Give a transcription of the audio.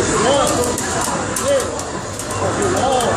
Não, não.